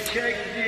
check